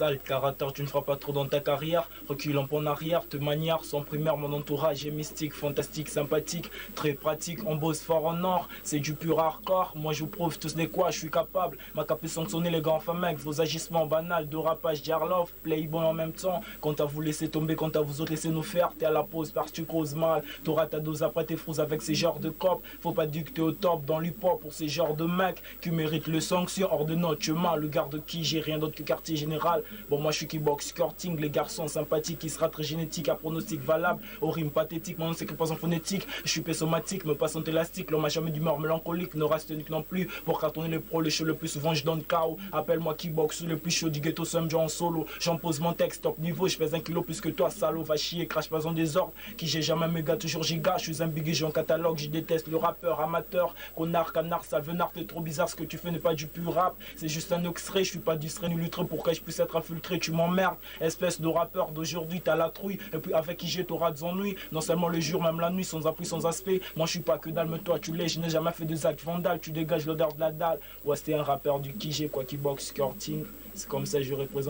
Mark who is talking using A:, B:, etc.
A: sale caractère, tu ne feras pas trop dans ta carrière. Reculant en arrière, te manière, sans primaire, mon entourage est mystique, fantastique, sympathique, très pratique. On bosse fort en or, c'est du pur hardcore. Moi je vous prouve tous les quoi, je suis capable. Ma capé sanctionner les grands femmes vos agissements banals de rapage, Jarlov, playboy en même temps. Quand à vous laisser tomber, quand à vous autres laisser nous faire, t'es à la pause parce que tu causes mal. T'auras ta dose après tes fous avec ces genres de cop. Faut pas dire que t'es au top dans l'hip-hop pour ces genres de mecs qui méritent le sanction hors de notre chemin. Le garde qui j'ai rien d'autre que quartier général. Bon, moi je suis qui box skirting, les garçons sympathiques qui sera très génétique à pronostic valable, aux rimes pathétiques, mon c'est que pas en phonétique. Je suis somatique, me passe en élastique, l'homme a jamais d'humeur mélancolique, ne reste non plus. Pour cartonner les pros, les shows le plus souvent je donne KO. Appelle-moi boxe le plus chaud du ghetto, Sam en solo. J'en pose mon texte, top niveau, je pèse un kilo plus que toi, salaud, va chier, crache pas en désordre. Qui j'ai jamais méga, toujours giga, je suis un biggie, j'ai un catalogue, je déteste le rappeur amateur, connard, canard, salvenard, t'es trop bizarre, ce que tu fais n'est pas du pur rap, c'est juste un extrait, je suis pas distrait pour que je puisse être infiltré, tu m'emmerdes, espèce de rappeur d'aujourd'hui, t'as la trouille, et puis avec qui j'ai t'auras des ennuis, non seulement le jour, même la nuit, sans appui, sans aspect, moi je suis pas que dalle, mais toi tu l'es, je n'ai jamais fait des actes vandales, tu dégages l'odeur de la dalle, ouais c'était un rappeur du j'ai quoi qui boxe, scorting, c'est comme ça je représente.